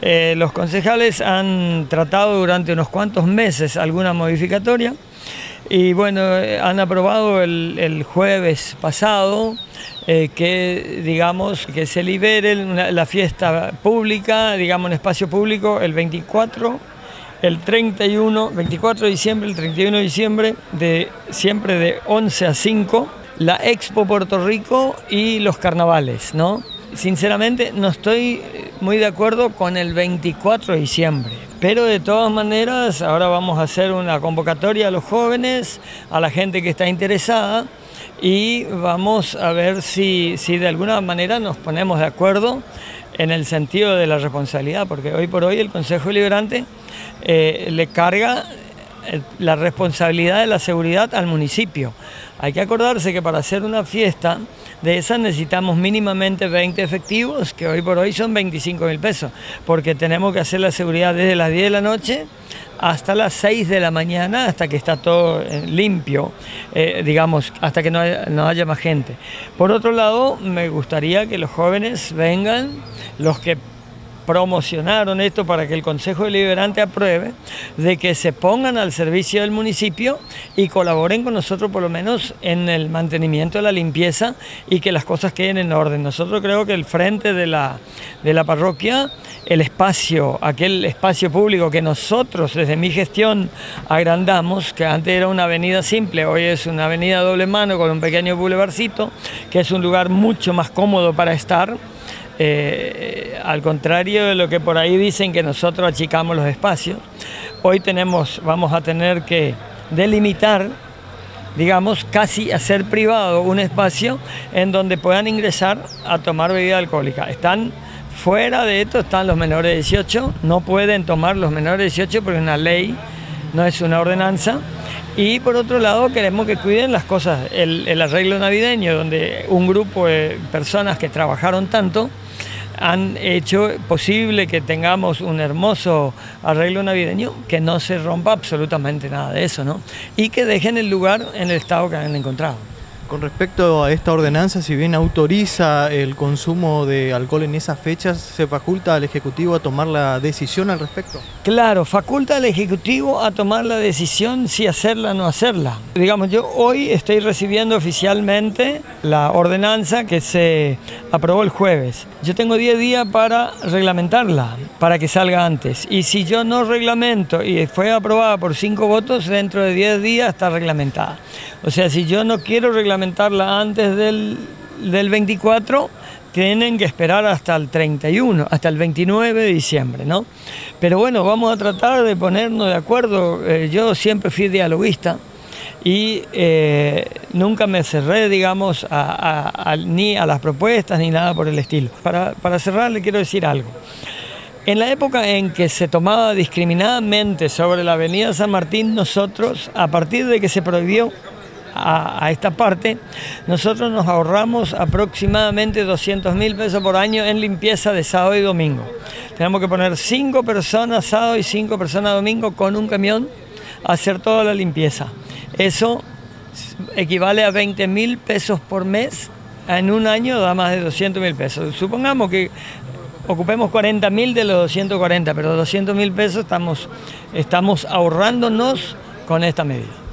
Eh, los concejales han tratado durante unos cuantos meses alguna modificatoria y bueno, eh, han aprobado el, jueves pasado eh, que digamos que se libere la fiesta pública, digamos en espacio público el 24 el 31, 24 de diciembre, el 31 de diciembre, de, siempre de 11 a 5, la Expo Puerto Rico y los carnavales, ¿no? Sinceramente no estoy muy de acuerdo con el 24 de diciembre, pero de todas maneras ahora vamos a hacer una convocatoria a los jóvenes, a la gente que está interesada y vamos a ver si, si de alguna manera nos ponemos de acuerdo en el sentido de la responsabilidad, porque hoy por hoy el Consejo Liberante eh, le carga la responsabilidad de la seguridad al municipio. Hay que acordarse que para hacer una fiesta de esa necesitamos mínimamente 20 efectivos, que hoy por hoy son 25 mil pesos, porque tenemos que hacer la seguridad desde las 10 de la noche hasta las 6 de la mañana, hasta que está todo eh, limpio, digamos, hasta que no no haya más gente. Por otro lado, me gustaría que los jóvenes vengan, los que promocionaron esto para que el Consejo Deliberante apruebe, de que se pongan al servicio del municipio y colaboren con nosotros por lo menos en el mantenimiento de la limpieza y que las cosas queden en orden. Nosotros creo que el frente de la, de la parroquia, el espacio, aquel espacio público que nosotros desde mi gestión agrandamos, que antes era una avenida simple, hoy es una avenida doble mano con un pequeño boulevardcito, que es un lugar mucho más cómodo para estar, eh, al contrario de lo que por ahí dicen que nosotros achicamos los espacios, hoy tenemos, vamos a tener que delimitar, digamos, casi hacer privado un espacio en donde puedan ingresar a tomar bebida alcohólica. Están fuera de esto, están los menores de 18, no pueden tomar los menores de 18 porque es una ley, no es una ordenanza. Y por otro lado queremos que cuiden las cosas, el arreglo navideño, donde un grupo de personas que trabajaron tanto, han hecho posible que tengamos un hermoso arreglo navideño, que no se rompa absolutamente nada de eso, ¿no? Y que dejen el lugar en el estado que han encontrado. Con respecto a esta ordenanza, si bien autoriza el consumo de alcohol en esas fechas, ¿se faculta al Ejecutivo a tomar la decisión al respecto? Claro, faculta al Ejecutivo a tomar la decisión si hacerla o no hacerla. Digamos, yo hoy estoy recibiendo oficialmente la ordenanza que se aprobó el jueves. Yo tengo 10 días para reglamentarla, para que salga antes. Y si yo no reglamento y fue aprobada por 5 votos, dentro de 10 días está reglamentada. O sea, si yo no quiero reglamentarla antes del, 24, tienen que esperar hasta el 31, hasta el 29 de diciembre, ¿no? Pero bueno, vamos a tratar de ponernos de acuerdo. Eh, yo siempre fui dialoguista y eh, nunca me cerré, digamos, ni a las propuestas ni nada por el estilo. Para, para cerrar, le quiero decir algo. En la época en que se tomaba discriminadamente sobre la avenida San Martín, nosotros, a partir de que se prohibió a, esta parte, nosotros nos ahorramos aproximadamente 200 mil pesos por año en limpieza de sábado y domingo. Tenemos que poner cinco personas sábado y cinco personas domingo con un camión a hacer toda la limpieza. Eso equivale a 20 mil pesos por mes. En un año da más de 200 mil pesos. Supongamos que ocupemos 40 mil de los 240, pero 200 mil pesos estamos, estamos ahorrándonos con esta medida.